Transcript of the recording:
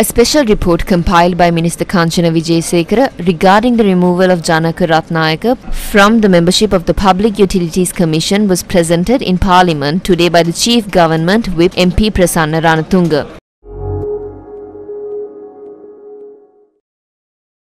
A special report compiled by Minister Kanchana Wijesekara regarding the removal of Janaka Ratnayake from the membership of the Public Utilities Commission was presented in Parliament today by the Chief Government Whip MP Prasanna Ranatunga.